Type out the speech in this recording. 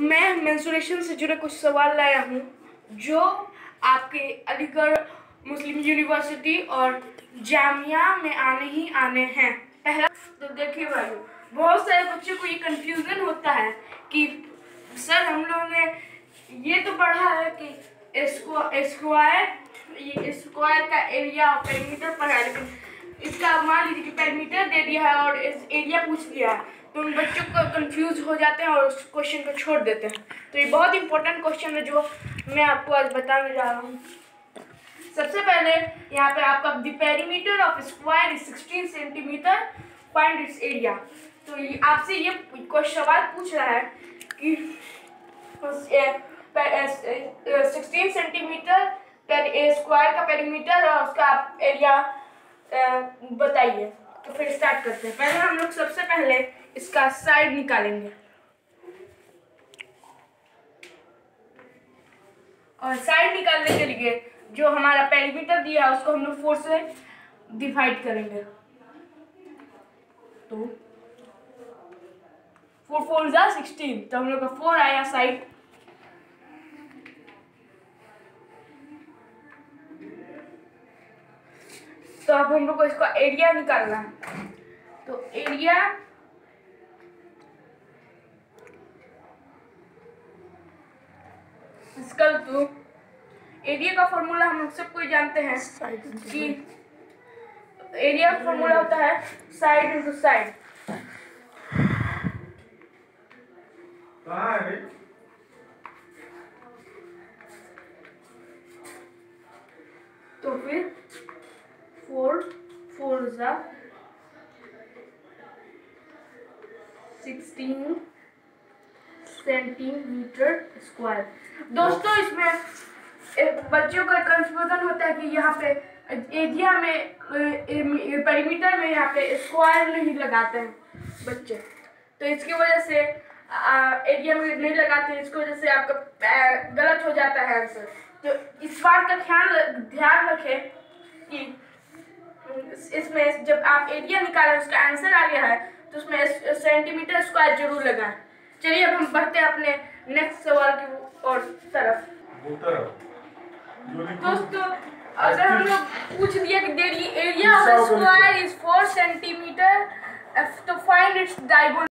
मैं मेंसुरेशन से जुड़े कुछ सवाल लाया हूँ, जो आपके अलीगढ़ मुस्लिम यूनिवर्सिटी और जामिया में आने ही आने हैं। पहला तो देखिए भाई, बहुत सारे बच्चों को ये कंफ्यूजन होता है कि, सर, हम लोगों ने ये तो पढ़ा है कि स्क्वायर ये स्क्वायर का एरिया और पेरीमीटर पढ़ा है, लेकिन इसका मान लीजिए कि पेरीमीटर दे दिया है और एरिया पूछ लिया है। तो उन बच्चों को कंफ्यूज हो जाते हैं और उस क्वेश्चन को छोड़ देते हैं। तो ये बहुत इंपॉर्टेंट क्वेश्चन है जो मैं आपको आज बताने जा रहा हूँ। सबसे पहले यहाँ पे आपका the perimeter of square is 16 centimetre find its area तो आपसे ये क्वेश्चन सवाल पूछ रहा है कि सिक्सटीन सेंटीमीटर स्क्वायर का पेरीमीटर और उसका आप एरिया बताइए। तो फिर स्टार्ट करते हैं। पहले हम लोग सबसे पहले इसका साइड निकालेंगे। और साइड निकालने के लिए जो हमारा पेरीमीटर दिया है, उसको हम लोग फोर से डिवाइड करेंगे। तो फोर फोर जा सिक्सटीन तो हम लोग का फोर आया साइड तो अब हम लोग को इसका एरिया निकालना है। तो एरिया इसका तो एरिया का फॉर्मूला हम लोग सब कोई जानते हैं कि एरिया का फॉर्मूला होता है साइड इंटू साइड तो फिर फोर फोर ज़ा सिक्सटीन सेंटीमीटर स्क्वायर। दोस्तों इसमें बच्चों का कंफ्यूजन होता है कि यहाँ पे एरिया में पेरीमीटर में यहाँ पे स्क्वायर नहीं लगाते हैं बच्चे। तो इसकी वजह से एरिया में नहीं लगाते हैं इसकी वजह से आपका गलत हो जाता है आंसर तो इस बात का ख्याल ध्यान रखें कि इसमें जब आप एरिया निकालें उसका आंसर आ गया है तो उसमें सेंटीमीटर स्क्वायर ज़रूर लगाएँ। चलिए अब हम बढ़ते हैं अपने नेक्स्ट सवाल की और तरफ़। दोस्तों अगर हम लोग पूछ दिया कि there area of square is four centimetre तो फाइंड इट्स डायगोनल